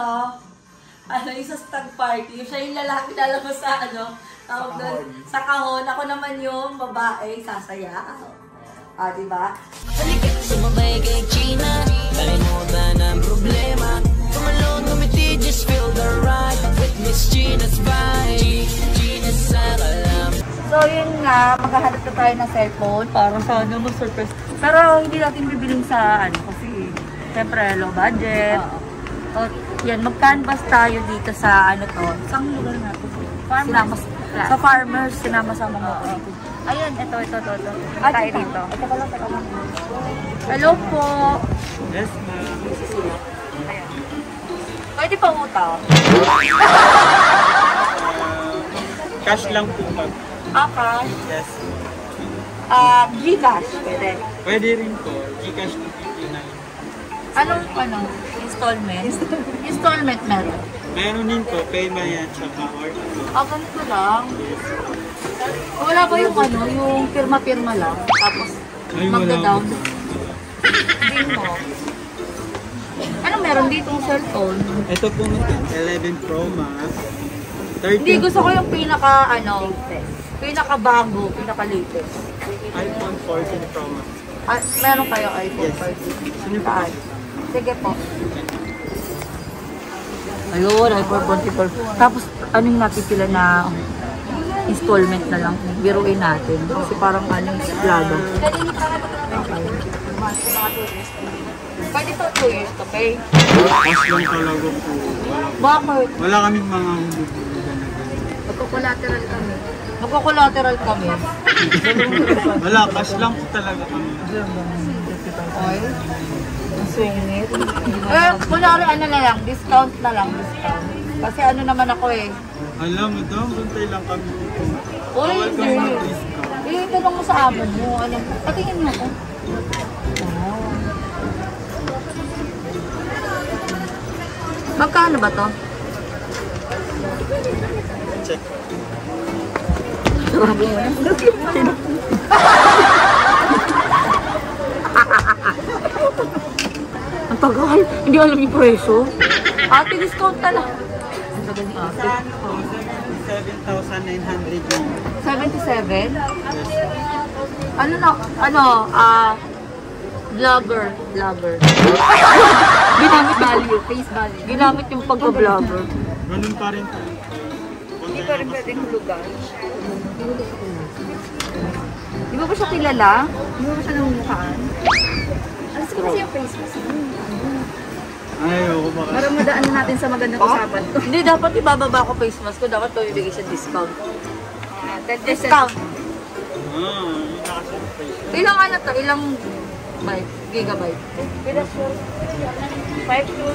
ano, ano yung sa stag party. Siya yung lalaki lalabas sa ano, tawag doon, sa kahon. Ako naman yung babae, sasaya. Ah, di ba? Sumabay kay Gina Kalimutan ang problema Tumalon, ngumiti, just feel the ride With Miss Gina's vibe Gina's sakalam So, yun nga, maghahanap na tayo ng cellphone para sana ma-surprise. Pero hindi natin bibiling sa ano kasi siyempre low budget. O, yan, mag-canvas tayo dito sa ano to. Saan lugar na to? Farmers. Sa farmers, sinama-sama mo ko dito. Ayun, ito, ito, ito, ito. Ah, tayo dito. Ito ka lang, ito ka lang. Hello po. Yes, ma'am. Ayan. Pwede pa utang. Cash lang po pag. Akas. Yes. Ah, Gcash. Pwede. Pwede rin po. Gcash po 59. Anong, ano, installment? installment meron. Meron din po. Pay ba yan? Tsaka or Ah, ganito lang. Wala ba yung ano, yung pirma-pirma lang? Tapos, Ay, magda-down? Hindi mo. Ano meron ditong cellphone? Ito po 11 Pro Max. 13 Hindi, gusto ko yung pinaka, ano, pinaka bago, pinaka latest. iPhone 14 Pro Max. Ah, meron kayo iPhone Yes. 14? Sino po? Sige po. Ayun, iPhone 14 Tapos, ano yung natitila na installment na lang? Biruin natin. Kasi parang ano yung siglado. Pwede to 2 years to pay. Cash lang talaga po. Bakit? Wala kaming mga. Magko-collateral kami. Magko-collateral kami. Wala, cash lang po talaga kami. Ay, sungit. Eh, kunwari ano na lang, discount na lang, discount. Kasi ano naman ako eh. Alam mo daw, buntay lang kami. Uy, Bawal kami. Eh, tanong mo sa amo mo. Ano, patingin mo ko. Wow. Magkano ba to? Check. Ang tagal. Hindi alam yung presyo. Ate, discount na lang. Ang tagal ni ate. Saan po? 77,900 yun. 77? Ano na, ano, ah, vlogger, vlogger. Ginamit value, face value. Ginamit yung pagka-vlogger. Ganun pa rin. Hindi pa rin pwedeng hulugan. Di ba ba siya kilala? Di ba ba siya namumukhaan? Ko kasi yung face mask. Ay, ako baka. Para madaan na natin sa magandang usapan. Hindi, dapat ibababa ko face mask ko. Dapat pabibigay siya discount. Ah, 10% Discount. Ah. Ilang ano to? Ilang byte? Gigabyte? Hindi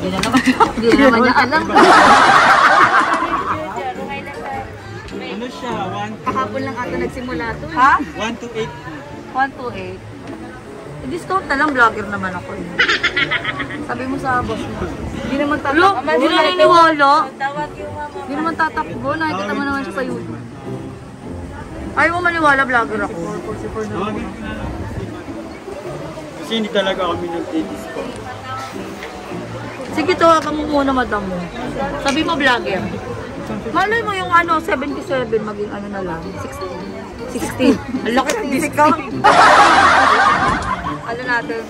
na naman. Hindi na naman niya alam. Ano siya? Kahapon lang ata nagsimula to. eh. ha? 1 to 8. 1 to 8. Discount na lang, vlogger naman ako eh. Sabi mo sa boss mo. Hindi naman tatakbo. hindi na naniniwala. Hindi naman tatakbo. Nakikita mo naman siya sa YouTube. Ayaw mo maniwala, vlogger ako. Tawagin ko na lang. Kasi hindi talaga kami nag-discount. Sige, tawagan mo muna, madam mo. Sabi mo, vlogger. Malay mo yung ano, 77, maging ano na lang, 16. 16. Ang laki ng discount. ano natin,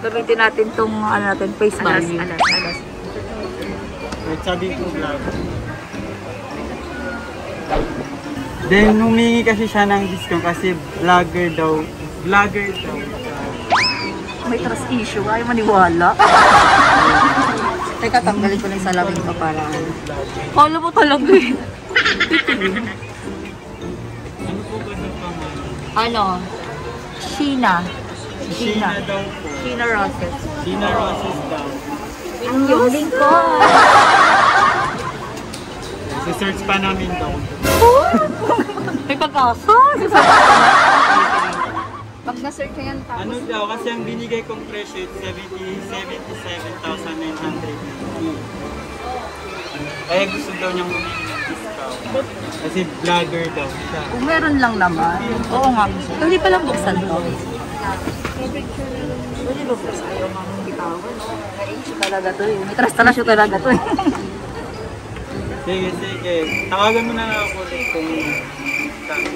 gamitin natin tong ano natin, face Alas, value. alas, alas. Wait, sabi ko vlog. Then, humingi kasi siya ng discount kasi vlogger daw. Vlogger daw. May trust issue, ayaw maniwala. Teka, tanggalin ko na yung salamin ko para. Kala mo talaga eh. Ano po Sheena. Sheena daw po. Sheena Roses. Sheena Roses daw. Ang yuling ko. Search pa namin daw. May pagkasa. Pag na-search na yan, tapos Ano daw, kasi ang binigay kong presyo is 70 77,900. Kaya gusto daw niyang humingi ng discount. Kasi vlogger daw siya. Kung meron lang naman. Oo nga. Pwede pa lang buksan to. Pwede ba buksan? Ayaw nga mong asawa, no? May issue talaga to eh. May trust issue talaga to eh. Sige, sige. Tawagan mo na lang ako ulit kung sa akin.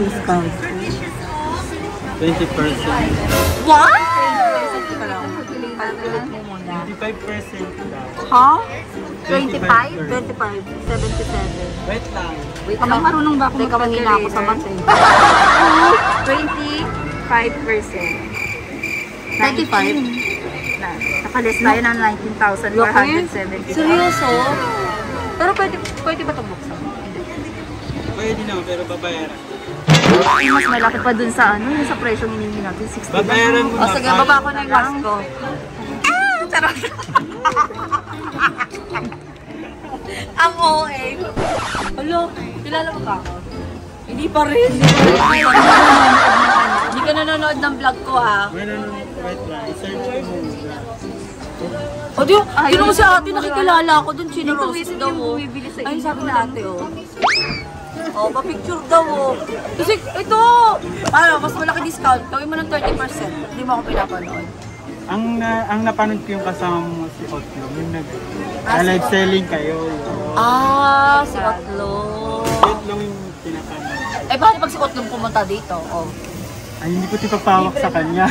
Discount. 20%. What? Teka lang. Calculate mo muna. 25% daw. Ha? 25? 25. 77. Wait lang. Wait lang. Marunong ba ako Teka, mahina ako sa math eh. 25%. 95? Na. Nakalis tayo ng 19,470. Seryoso? Pero pwede, pwede ba itong buksan? Pwede na, pero babayaran. Ay, mas malaki pa dun sa ano, yung sa presyong hinihingi natin, 60 Babayaran mo O na. sige, baba ko na yung mask ko. Charot! Ang OA. Hello, kilala mo ba ako? Hindi pa rin. Hindi ka nanonood ng vlog ko ha. Wait lang, wait lang. I-search ko muna. O di, di naman si ate nakikilala ako dun, Chino Rose daw. yung oh. Ay, sabi na ate oh. Oh, pa-picture daw oh. Kasi ito, ano, mas malaki discount. Gawin mo ng 30%. Hindi mo ako pinapanood. Ang na, ang napanood ko yung kasama mo si Otlo, yung nag Ah, si live Otlo. selling kayo. yun. Ah, si Otlo. Yun lang yung pinapanood. Eh, bakit pag si Otlong pumunta dito? Oh. Ay, hindi ko tipapawak sa kanya.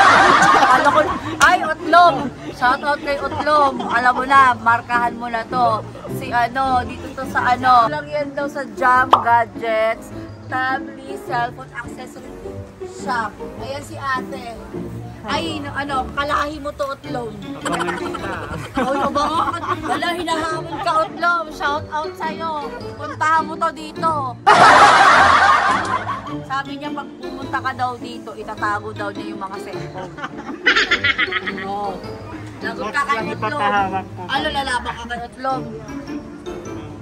Alam ko, ay, Otlong! Shout out kay Otlong. Alam mo na, markahan mo na to. Si ano, dito to sa ano. Lang yan daw sa Jam Gadgets, Family Cellphone Accessory Shop. Ayan si ate. Ay, no, ano, kalahi mo to, Otlong. Abangan kita. Oy, abangan. Wala, hinahamon ka, Otlong. Shout out sa'yo. Puntahan mo to dito. Sabi niya, pag pumunta ka daw dito, itatago daw niya yung mga cellphone. Oo. Lagot ka kay ko. Ano, lalaban ka kay Otlong?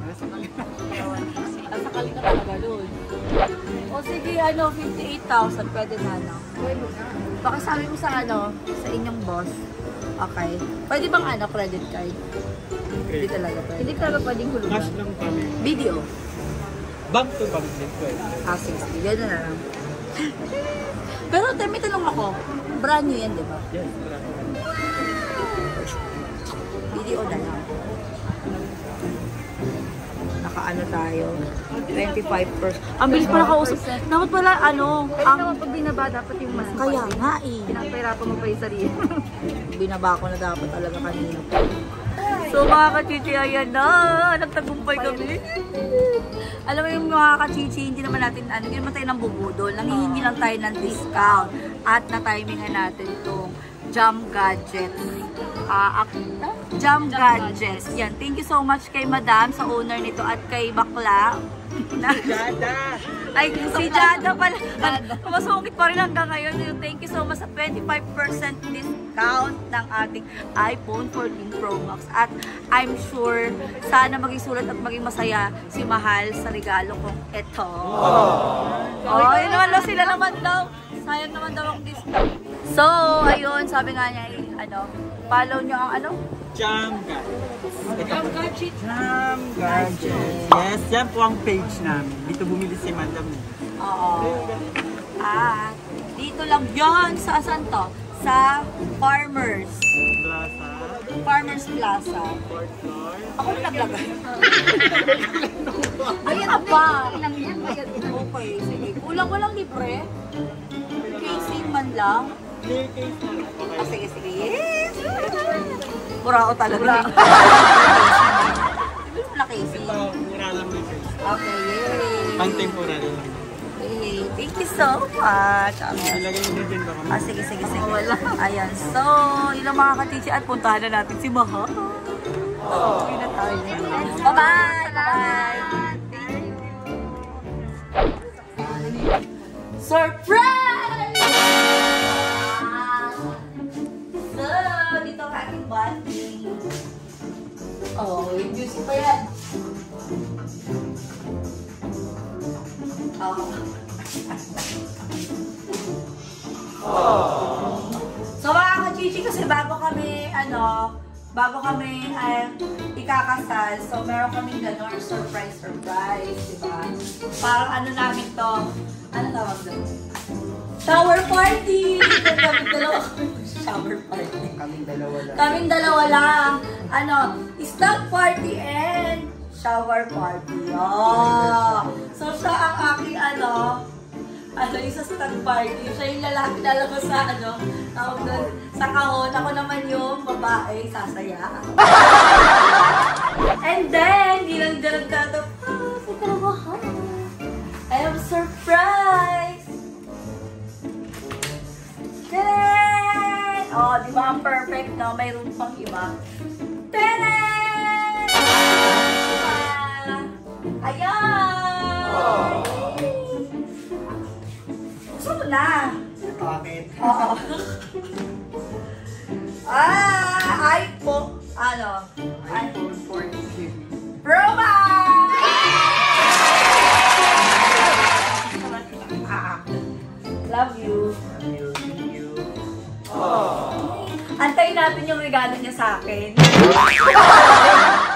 Nasa kali ka talaga doon. O sige, ano, 58,000, pwede na, no? Baka sabi mo sa ano, sa inyong boss. Okay. Pwede bang ano, credit card? Hindi talaga pwede. Hindi ka ba pwedeng hulugan? Cash lang kami. Video. Bank to bank din pwede. Ah, 60. Gano'n na lang. Pero may tanong ako. Brand new yan, di ba? Yes, marami. Video na lang. Nakaano tayo? 25%. Ang bilis pala kausap. Dapat pala, ano, Kaya ang... naman pag binaba, dapat yung mas Kaya nga eh. Pinapahirapan mo pa yung sarili. Binaba ko na dapat talaga kanina. So mga kachichi, ayan na. Nagtagumpay kami. Alam mo yung mga kachichi, hindi naman natin, ano, hindi naman tayo nang bubudol. Nangihingi lang tayo ng discount. At na-timingan natin itong Jam Gadgets. Ah, ak- Jam Gadgets. Yan. Thank you so much kay Madam sa owner nito at kay Bakla. Jada! Ay, si Jada pala. Masungit pa rin hanggang ngayon. Thank you so much sa 25% discount ng ating iPhone 14 Pro Max. At I'm sure, sana maging sulat at maging masaya si Mahal sa regalo kong ito. Oh, yun naman daw sila naman daw. Sayang naman daw ang discount. So, ayun, sabi nga niya, eh, ano, follow nyo ang ano? Jam Gadgets. Jam Gadget. Jam Gadgets. Yes, yan po ang page namin. Dito bumili si Madam. Oo. At dito lang yon sa saan to? Sa Farmers. Plaza, Farmers Plaza. Ako na naglagay. Ayan na pa. Lang yan, bayad. Okay, sige. Kulang walang libre. Casing man lang. Case na. Okay. Ah, sige, sige. Yes! Mura ako talaga. Hindi mo na casing. Ito, mura lang yung case. Okay, yay. Pang temporary lang. Yay. Thank you so much. Ilagay nyo din baka Ah, sige, sige, sige. Ayan. So, yun ang mga katichi at puntahan na natin si Maha. Oh. Uwi na tayo. Bye-bye! Bye! Surprise! Oh, yung music pa yan. Oh. So mga kachichi, kasi bago kami, ano, bago kami eh, ikakasal, so meron kaming gano'n, surprise, surprise, di ba? Parang ano namin to, Ano tawag doon? Shower party! Kaming dalawa shower party. Kaming dalawa lang. Kaming dalawa lang. Ano, stop party and shower party. Oh. So, siya ang aking ano, ano, yung sa stag party. Siya yung lalaki lang sa ano, tawag doon, sa kahon. Ako naman yung babae, sasaya. Oh, di ba ang perfect, no? Mayroon pang iba. Diba? Ayan! Gusto mo na? Bakit? Oo. ah, iPhone. Ano? iPhone 14 Pro Max! Natin yung regalo niya sa akin.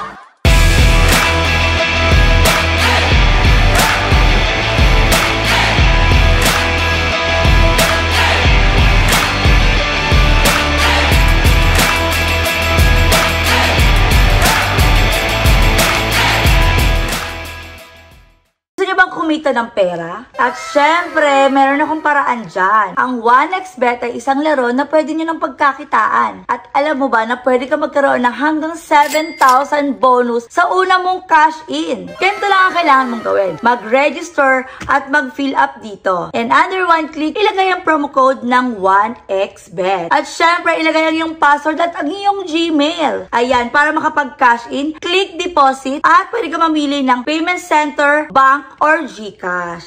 kumita ng pera? At syempre, meron akong paraan dyan. Ang 1xBet ay isang laro na pwede niyo ng pagkakitaan. At alam mo ba na pwede ka magkaroon ng hanggang 7,000 bonus sa una mong cash in. Ganito lang ang kailangan mong gawin. Mag-register at mag-fill up dito. And under one click, ilagay ang promo code ng 1xBet. At syempre, ilagay ang iyong password at ang iyong Gmail. Ayan, para makapag-cash in, click deposit at pwede ka mamili ng payment center, bank, or GCash.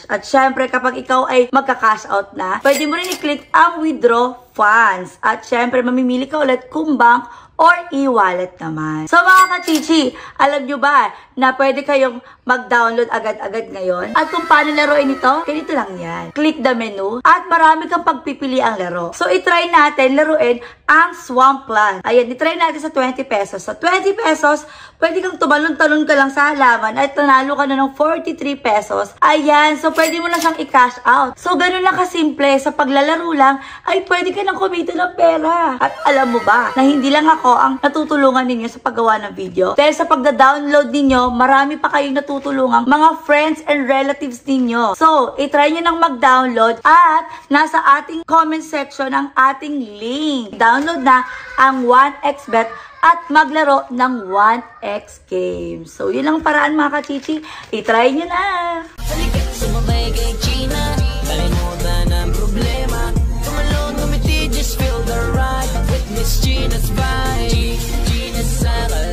At syempre, kapag ikaw ay magka-cash out na, pwede mo rin i-click ang withdraw funds. At syempre, mamimili ka ulit kung bank or e-wallet naman. So mga kachichi, alam nyo ba na pwede kayong mag-download agad-agad ngayon? At kung paano laruin ito, ganito lang yan. Click the menu at marami kang pagpipili ang laro. So itry natin laruin ang Swampland. Ayan, itry natin sa 20 pesos. Sa 20 pesos, pwede kang tumalon-talon ka lang sa halaman at nanalo ka na ng 43 pesos. Ayan, so pwede mo na siyang i-cash out. So ganun lang kasimple, sa paglalaro lang, ay pwede ka nang kumita ng pera. At alam mo ba, na hindi lang ako ang natutulungan ninyo sa paggawa ng video. Dahil sa pagda-download ninyo, marami pa kayong natutulungan mga friends and relatives ninyo. So, itry nyo nang mag-download at nasa ating comment section ang ating link. Download na ang 1xBet at maglaro ng 1x Games. So, yun ang paraan mga kachichi. I-try nyo na! Halika, sumabay It's Gina's vibe. Gina's salad.